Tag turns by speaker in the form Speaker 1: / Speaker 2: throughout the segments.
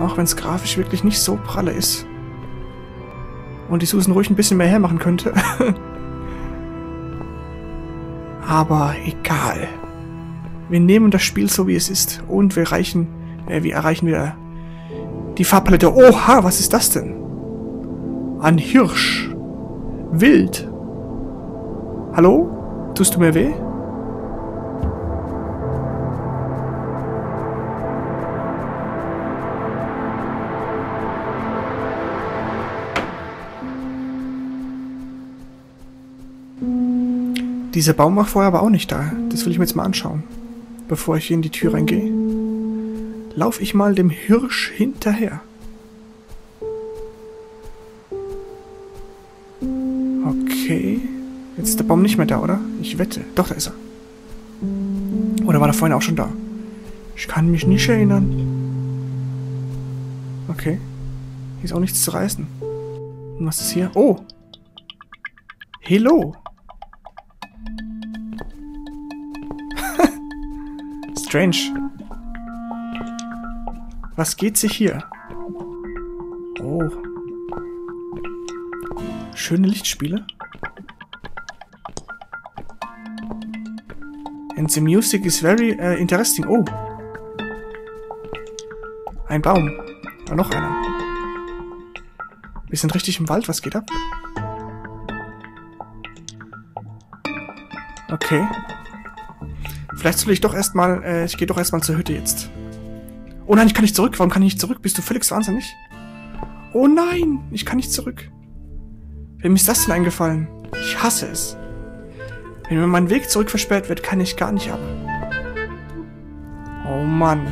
Speaker 1: Auch wenn es grafisch wirklich nicht so pralle ist. Und die Susan ruhig ein bisschen mehr hermachen könnte. Aber egal. Wir nehmen das Spiel so, wie es ist. Und wir erreichen, äh, wir erreichen wieder die Farbpalette. Oha, was ist das denn? Ein Hirsch. Wild. Hallo? Tust du mir weh? Dieser Baum war vorher aber auch nicht da. Das will ich mir jetzt mal anschauen. Bevor ich hier in die Tür reingehe. Lauf ich mal dem Hirsch hinterher. Okay. Jetzt ist der Baum nicht mehr da, oder? Ich wette. Doch, da ist er. Oder war er vorhin auch schon da? Ich kann mich nicht erinnern. Okay. Hier ist auch nichts zu reißen. Und was ist hier? Oh! Hello! Strange. Was geht sich hier? Oh. Schöne Lichtspiele. And the music is very uh, interesting. Oh. Ein Baum. Und noch einer. Wir sind richtig im Wald. Was geht ab? Okay. Vielleicht soll ich doch erstmal, äh, ich gehe doch erstmal zur Hütte jetzt. Oh nein, ich kann nicht zurück. Warum kann ich nicht zurück? Bist du völlig wahnsinnig? Oh nein, ich kann nicht zurück. Wem ist das denn eingefallen? Ich hasse es. Wenn mir mein Weg zurück versperrt wird, kann ich gar nicht ab. Oh Mann.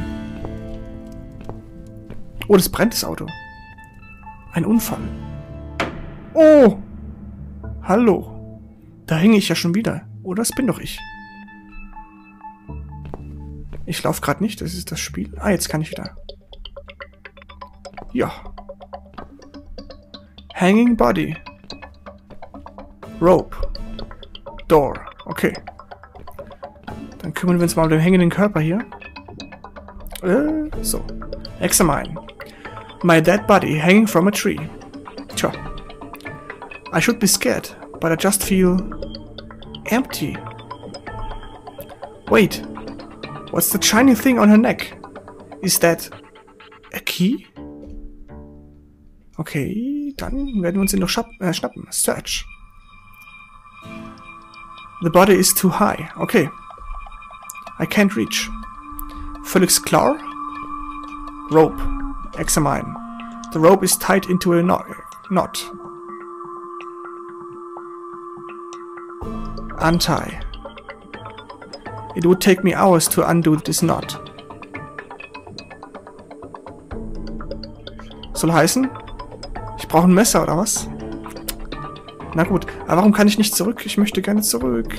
Speaker 1: Oh, das brennt das Auto. Ein Unfall. Oh! Hallo. Da hänge ich ja schon wieder. Oh, das bin doch ich. Ich laufe gerade nicht, das ist das Spiel. Ah, jetzt kann ich wieder. Ja. Hanging Body. Rope. Door. Okay. Dann kümmern wir uns mal um den hängenden Körper hier. Äh, so. Examine. My dead body hanging from a tree. Tja. I should be scared, but I just feel empty. Wait, What's the shiny thing on her neck? Is that a key? Okay, dann werden wir uns ihn doch äh, schnappen. Search. The body is too high. Okay. I can't reach. Felix Clar? Rope. Examine. The rope is tied into a knot. Untie. It would take me hours to undo this knot. Soll heißen, ich brauche ein Messer oder was? Na gut, aber warum kann ich nicht zurück? Ich möchte gerne zurück.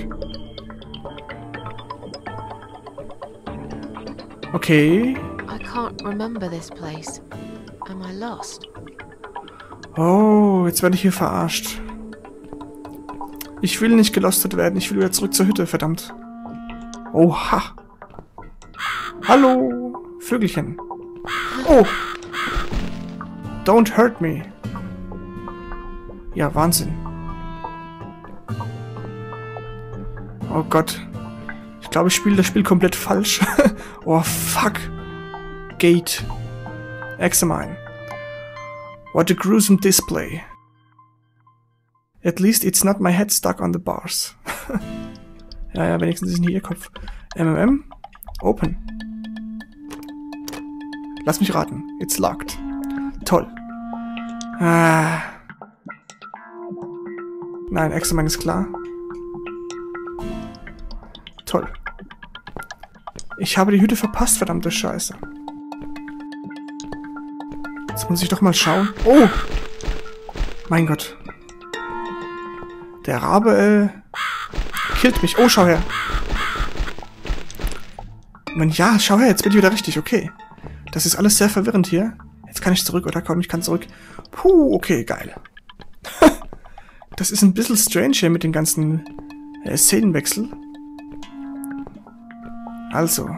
Speaker 1: Okay. I can't remember this place. Am I lost? Oh, jetzt werde ich hier verarscht. Ich will nicht gelostet werden. Ich will wieder zurück zur Hütte, verdammt. Oha. Hallo, Vögelchen. Oh. Don't hurt me. Ja, Wahnsinn. Oh Gott. Ich glaube, ich spiele das Spiel komplett falsch. oh, fuck. Gate. Examine. What a gruesome display. At least it's not my head stuck on the bars. Ja, ja, wenigstens ist nicht ihr Kopf. MMM. Open. Lass mich raten. It's locked. Toll. Ah. Nein, Examen ist klar. Toll. Ich habe die Hütte verpasst, verdammte Scheiße. Jetzt muss ich doch mal schauen. Oh! Mein Gott. Der Rabe, killt mich. Oh, schau her. Moment, ja, schau her, jetzt bin ich wieder richtig, okay. Das ist alles sehr verwirrend hier. Jetzt kann ich zurück, oder komm, ich kann zurück. Puh, okay, geil. das ist ein bisschen strange hier mit den ganzen äh, Szenenwechsel. Also,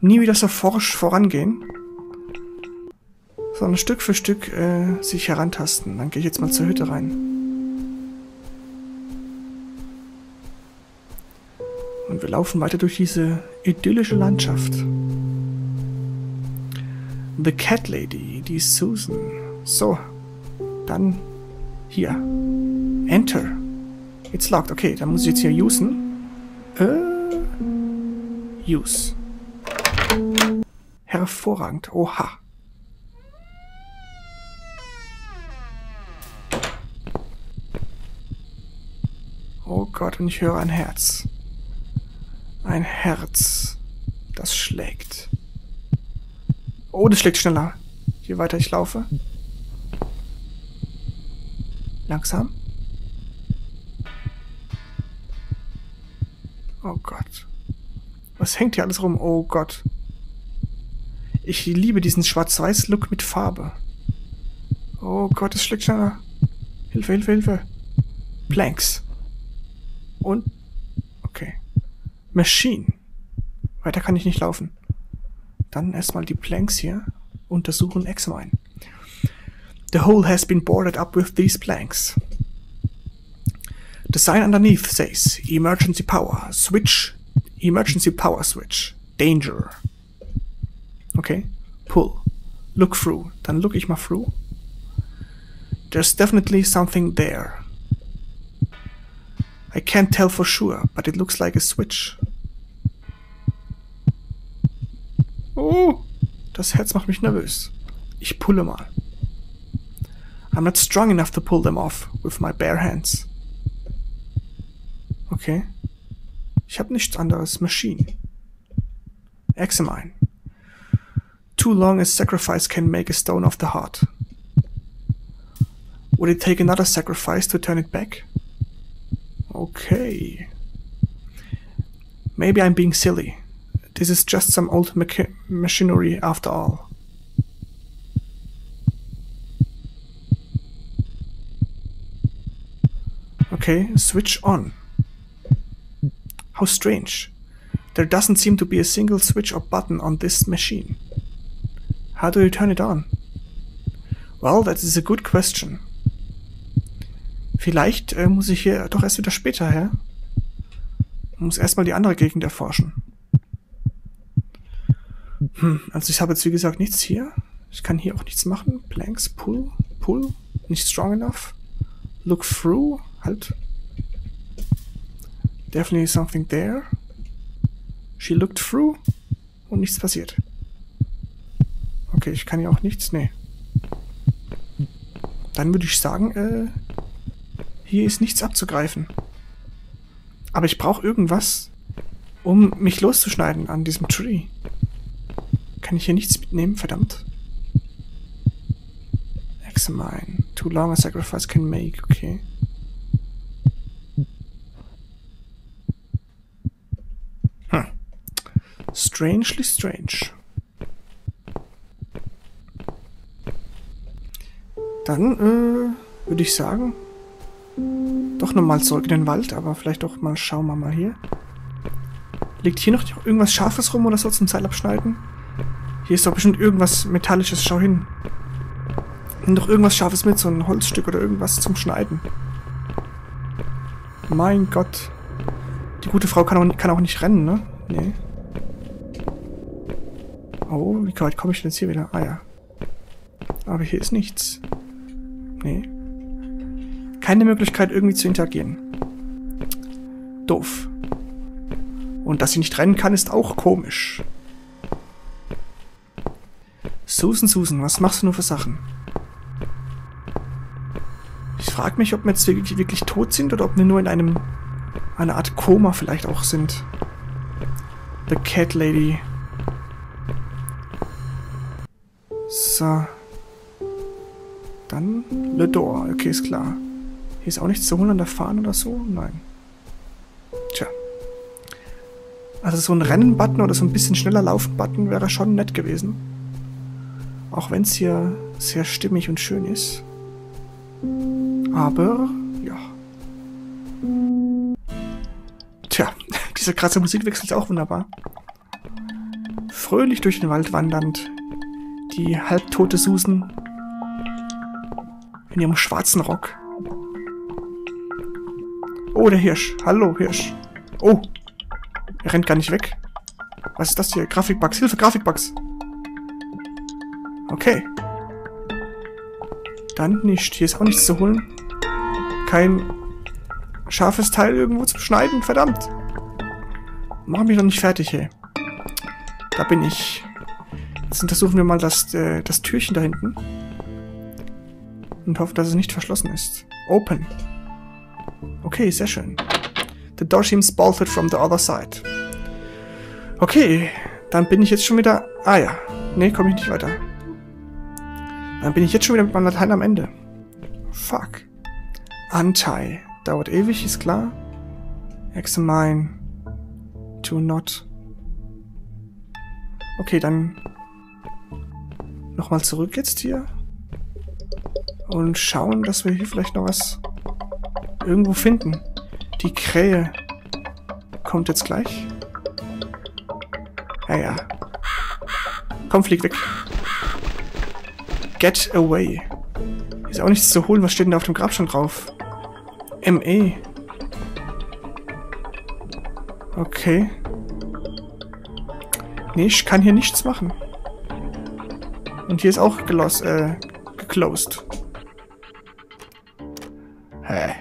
Speaker 1: nie wieder so forsch vorangehen. sondern Stück für Stück äh, sich herantasten. Dann gehe ich jetzt mal zur Hütte rein. Wir laufen weiter durch diese idyllische Landschaft. The Cat Lady, die Susan. So, dann hier. Enter. It's locked. Okay, dann muss ich jetzt hier usen. Äh, use. Hervorragend. Oha. Oh Gott, und ich höre ein Herz. Ein Herz, das schlägt. Oh, das schlägt schneller. Je weiter ich laufe. Langsam. Oh Gott. Was hängt hier alles rum? Oh Gott. Ich liebe diesen Schwarz-Weiß-Look mit Farbe. Oh Gott, es schlägt schneller. Hilfe, Hilfe, Hilfe. Planks. Und... Machine. Weiter kann ich nicht laufen. Dann erstmal die Planks hier untersuchen Examine. The hole has been boarded up with these planks. The sign underneath says emergency power switch emergency power switch danger. Okay, pull. Look through. Dann look ich mal through. There's definitely something there. I can't tell for sure, but it looks like a switch. Oh, das Herz macht mich nervös. Ich pulle mal. I'm not strong enough to pull them off with my bare hands. Okay. Ich habe nichts anderes. Machine. Examine. Too long a sacrifice can make a stone of the heart. Would it take another sacrifice to turn it back? Okay. Maybe I'm being silly. This is just some old machi machinery after all. Okay, switch on. How strange. There doesn't seem to be a single switch or button on this machine. How do you turn it on? Well, that is a good question. Vielleicht äh, muss ich hier doch erst wieder später her. Muss erstmal die andere Gegend erforschen. Hm, also ich habe jetzt wie gesagt nichts hier. Ich kann hier auch nichts machen. Blanks, pull, pull, nicht strong enough. Look through, halt. Definitely something there. She looked through und nichts passiert. Okay, ich kann hier auch nichts, nee. Dann würde ich sagen, äh, hier ist nichts abzugreifen. Aber ich brauche irgendwas, um mich loszuschneiden an diesem Tree. Kann ich hier nichts mitnehmen? Verdammt. Examine. Too long a sacrifice can make. Okay. Hm. Strangely strange. Dann, äh, würde ich sagen, doch nochmal zurück in den Wald, aber vielleicht doch mal, schauen wir mal hier. Liegt hier noch irgendwas Scharfes rum oder so zum Seil abschneiden? Hier ist doch bestimmt irgendwas Metallisches, schau hin. Nimm doch irgendwas Scharfes mit, so ein Holzstück oder irgendwas zum Schneiden. Mein Gott. Die gute Frau kann auch, kann auch nicht rennen, ne? Nee. Oh, wie weit komme ich denn jetzt hier wieder? Ah ja. Aber hier ist nichts. Nee. Keine Möglichkeit irgendwie zu interagieren. Doof. Und dass sie nicht rennen kann, ist auch komisch. Susan, Susan, was machst du nur für Sachen? Ich frage mich, ob wir jetzt wirklich, wirklich tot sind oder ob wir nur in einem einer Art Koma vielleicht auch sind. The Cat Lady. So. Dann Le Door. Okay, ist klar. Hier ist auch nichts zu holen an der Fahne oder so? Nein. Tja. Also so ein Rennen-Button oder so ein bisschen schneller Laufen-Button wäre schon nett gewesen. Auch wenn es hier sehr stimmig und schön ist. Aber, ja. Tja, diese krasse Musikwechsel ist auch wunderbar. Fröhlich durch den Wald wandernd, Die halbtote Susan. In ihrem schwarzen Rock. Oh, der Hirsch. Hallo, Hirsch. Oh. Er rennt gar nicht weg. Was ist das hier? Grafikbugs. Hilfe, Grafikbugs. Okay. Dann nicht. Hier ist auch nichts zu holen. Kein scharfes Teil irgendwo zu schneiden. Verdammt. Mach mich noch nicht fertig, hey. Da bin ich. Jetzt untersuchen wir mal das, äh, das Türchen da hinten. Und hoffen, dass es nicht verschlossen ist. Open. Okay, sehr schön. The door seems bolted from the other side. Okay, dann bin ich jetzt schon wieder... Ah ja, nee, komme ich nicht weiter. Dann bin ich jetzt schon wieder mit meinem Latein am Ende. Fuck. Untie. Dauert ewig, ist klar. Examine. To not. Okay, dann nochmal zurück jetzt hier. Und schauen, dass wir hier vielleicht noch was irgendwo finden. Die Krähe kommt jetzt gleich. Ja, ja. Komm, flieg weg. Get away. Ist auch nichts zu holen. Was steht denn da auf dem Grabstein drauf? ME. Okay. Nee, ich kann hier nichts machen. Und hier ist auch gelos äh, geclosed. Hä?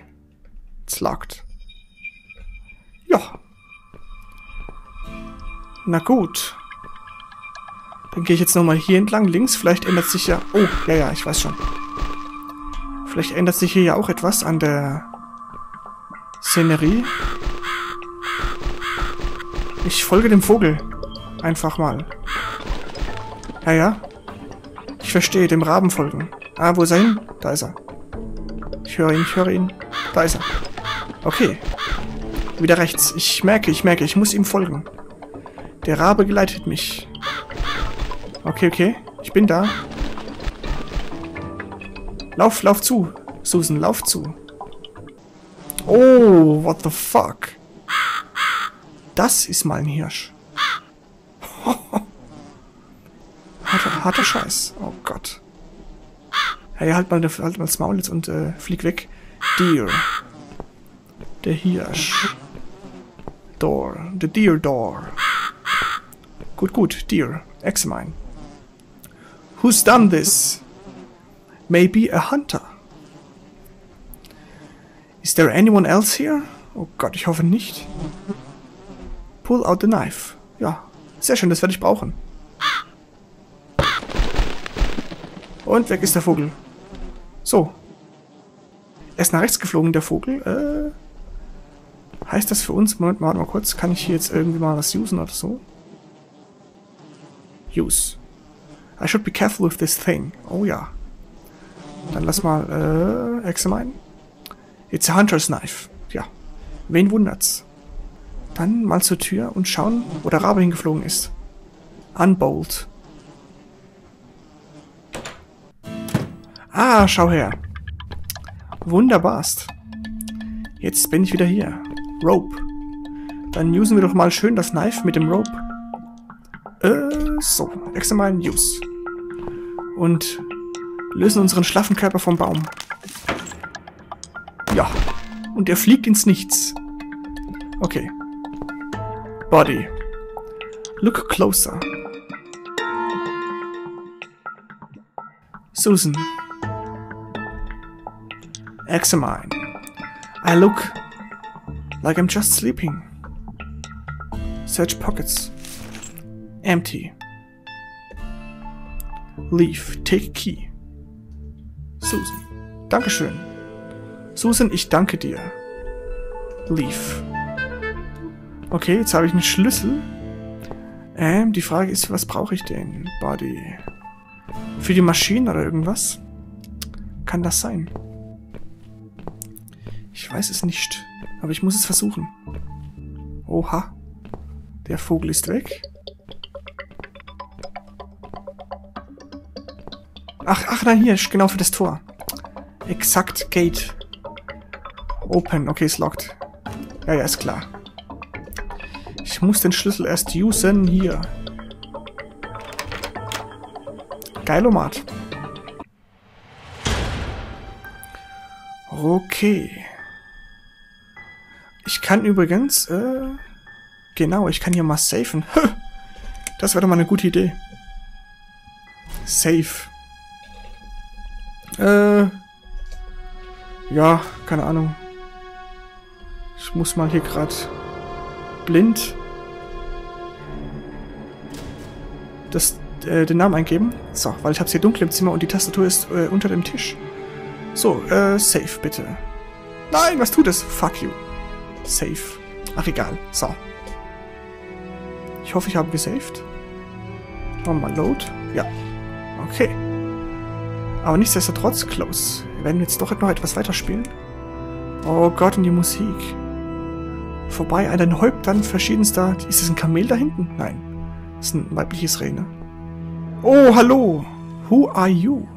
Speaker 1: Locked. Ja. Na gut. Dann gehe ich jetzt nochmal hier entlang, links. Vielleicht ändert sich ja... Oh, ja, ja, ich weiß schon. Vielleicht ändert sich hier ja auch etwas an der Szenerie. Ich folge dem Vogel. Einfach mal. Ja, ja. Ich verstehe, dem Raben folgen. Ah, wo ist er hin? Da ist er. Ich höre ihn, ich höre ihn. Da ist er. Okay. Wieder rechts. Ich merke, ich merke, ich muss ihm folgen. Der Rabe geleitet mich. Okay, okay. Ich bin da. Lauf, lauf zu. Susan, lauf zu. Oh, what the fuck? Das ist mal ein Hirsch. harter, harter Scheiß. Oh Gott. Hey, halt mal, halt mal das Maul jetzt und äh, flieg weg. Deer. Der Hirsch. Door. The Deer Door. Gut, gut. Deer. Examine. Who's done this? Maybe a hunter. Is there anyone else here? Oh Gott, ich hoffe nicht. Pull out the knife. Ja, sehr schön, das werde ich brauchen. Und weg ist der Vogel. So. Er ist nach rechts geflogen, der Vogel. Äh, heißt das für uns... Moment mal, mal kurz. Kann ich hier jetzt irgendwie mal was usen oder so? Use. I should be careful with this thing. Oh ja. Dann lass mal, äh, examine. It's a hunter's knife. Ja. Wen wundert's? Dann mal zur Tür und schauen, wo der Rabe hingeflogen ist. Unbolt. Ah, schau her. Wunderbarst. Jetzt bin ich wieder hier. Rope. Dann usen wir doch mal schön das Knife mit dem Rope. Äh, so. Examine Use und lösen unseren schlaffen Körper vom Baum. Ja, und er fliegt ins Nichts. Okay. Body. Look closer. Susan. Examine. I look like I'm just sleeping. Search pockets. Empty. Leave. Take key. Susan. Dankeschön. Susan, ich danke dir. Leave. Okay, jetzt habe ich einen Schlüssel. Ähm, die Frage ist, was brauche ich denn? Body. Für die Maschine oder irgendwas? Kann das sein? Ich weiß es nicht. Aber ich muss es versuchen. Oha. Der Vogel ist weg. Ach, ach, nein, hier, genau für das Tor. Exakt, Gate. Open, okay, ist locked. Ja, ja, ist klar. Ich muss den Schlüssel erst usen, hier. Geilomat. Okay. Ich kann übrigens, äh, genau, ich kann hier mal safen. Das wäre doch mal eine gute Idee. Safe. Äh, ja, keine Ahnung. Ich muss mal hier gerade blind das, äh, den Namen eingeben. So, weil ich habe hier dunkel im Zimmer und die Tastatur ist äh, unter dem Tisch. So, äh, Safe bitte. Nein, was tut es? Fuck you. Safe. Ach, egal. So. Ich hoffe, ich habe gesaved. Nochmal Load. Ja. Okay. Aber nichtsdestotrotz, close. Wir werden jetzt doch noch etwas weiterspielen. Oh Gott, und die Musik. Vorbei an den Häuptern verschiedenster... Ist das ein Kamel da hinten? Nein. Das ist ein weibliches Reh, ne? Oh, hallo. Who are you?